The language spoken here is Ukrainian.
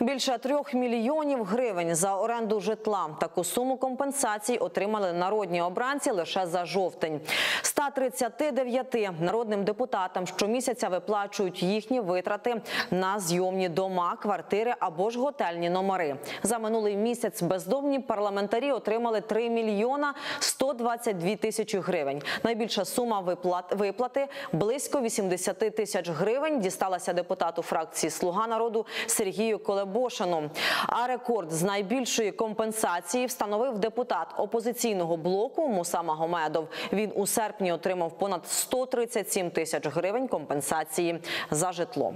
Більше трьох мільйонів гривень за оренду житла. Таку суму компенсацій отримали народні обранці лише за жовтень. 139 народним депутатам щомісяця виплачують їхні витрати на зйомні дома, квартири або ж готельні номери. За минулий місяць бездомні парламентарі отримали 3 мільйона 122 тисячі гривень. Найбільша сума виплат виплати близько 80 тисяч гривень дісталася депутату фракції Слуга народу Сергію Колебошину. А рекорд з найбільшої компенсації встановив депутат опозиційного блоку Муса Магомедов. Він у серпні отримав понад 137 тисяч гривень компенсації за житло.